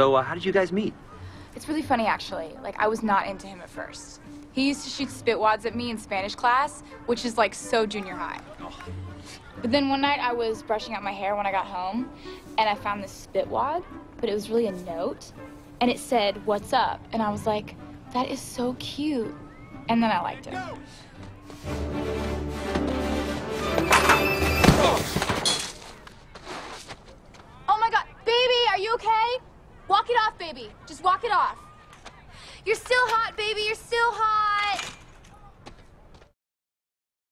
So, uh, how did you guys meet? It's really funny, actually. Like, I was not into him at first. He used to shoot spit wads at me in Spanish class, which is like so junior high. But then one night I was brushing out my hair when I got home, and I found this spit wad, but it was really a note, and it said, What's up? And I was like, That is so cute. And then I liked him. Oh my god, baby, are you okay? Walk it off, baby. Just walk it off. You're still hot, baby. You're.